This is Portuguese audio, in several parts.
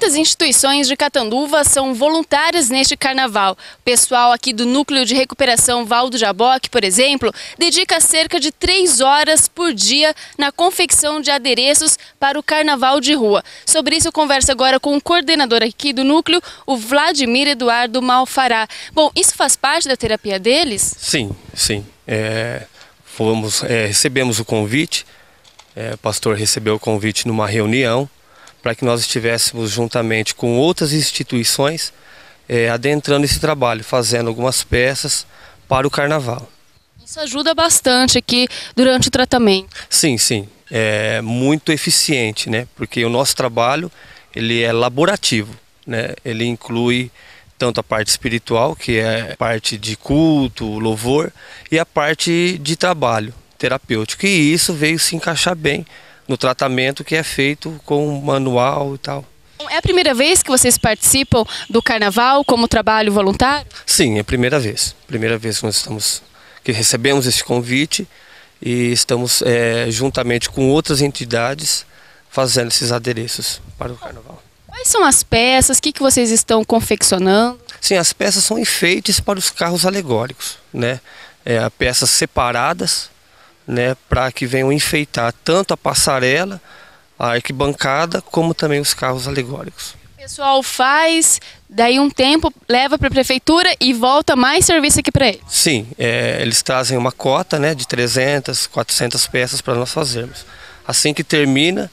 Muitas instituições de Catanduva são voluntárias neste carnaval. O pessoal aqui do Núcleo de Recuperação Valdo Jaboque, por exemplo, dedica cerca de três horas por dia na confecção de adereços para o carnaval de rua. Sobre isso, eu converso agora com o coordenador aqui do núcleo, o Vladimir Eduardo Malfará. Bom, isso faz parte da terapia deles? Sim, sim. É, fomos, é, recebemos o convite, é, o pastor recebeu o convite numa reunião para que nós estivéssemos juntamente com outras instituições é, adentrando esse trabalho, fazendo algumas peças para o carnaval. Isso ajuda bastante aqui durante o tratamento. Sim, sim, é muito eficiente, né? Porque o nosso trabalho ele é laborativo, né? Ele inclui tanto a parte espiritual, que é a parte de culto, louvor, e a parte de trabalho terapêutico. E isso veio se encaixar bem no tratamento que é feito com manual e tal. É a primeira vez que vocês participam do carnaval como trabalho voluntário? Sim, é a primeira vez. Primeira vez que nós estamos que recebemos esse convite e estamos é, juntamente com outras entidades fazendo esses adereços para o carnaval. Quais são as peças? O que, que vocês estão confeccionando? Sim, as peças são enfeites para os carros alegóricos, né? É, peças separadas né, para que venham enfeitar tanto a passarela, a arquibancada, como também os carros alegóricos. O pessoal faz, daí um tempo leva para a prefeitura e volta mais serviço aqui para eles? Sim, é, eles trazem uma cota né, de 300, 400 peças para nós fazermos. Assim que termina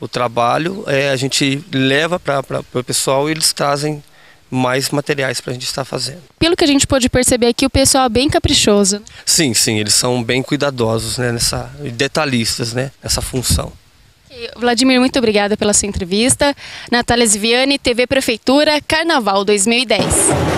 o trabalho, é, a gente leva para o pessoal e eles trazem mais materiais para a gente estar fazendo. Pelo que a gente pôde perceber aqui, o pessoal é bem caprichoso. Né? Sim, sim, eles são bem cuidadosos, né, nessa, detalhistas, né, nessa função. Vladimir, muito obrigada pela sua entrevista. Natália Ziviani, TV Prefeitura, Carnaval 2010.